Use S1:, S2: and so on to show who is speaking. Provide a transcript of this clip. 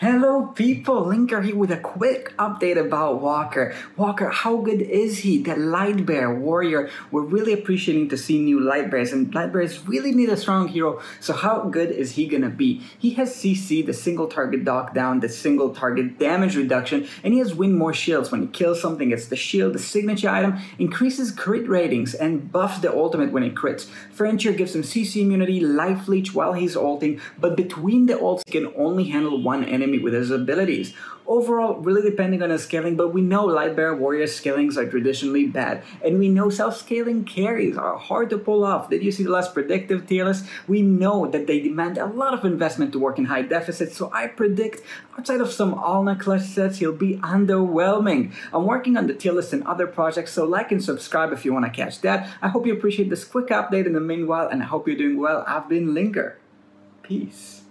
S1: Hello people, Linker here with a quick update about Walker. Walker, how good is he? The Lightbearer warrior. We're really appreciating to see new Lightbearers and Lightbearers really need a strong hero. So how good is he gonna be? He has CC, the single target dock down, the single target damage reduction, and he has win more shields. When he kills something, it's the shield, the signature item, increases crit ratings and buffs the ultimate when it crits. Furniture gives him CC immunity, life leech while he's ulting, but between the ults he can only handle one enemy with his abilities. Overall, really depending on his scaling, but we know Lightbearer Warrior scalings are traditionally bad, and we know self-scaling carries are hard to pull off. Did you see the last predictive tier list? We know that they demand a lot of investment to work in high deficits, so I predict outside of some Alna clutch sets, he'll be underwhelming. I'm working on the tier list and other projects, so like and subscribe if you want to catch that. I hope you appreciate this quick update in the meanwhile, and I hope you're doing well. I've been Linker. Peace.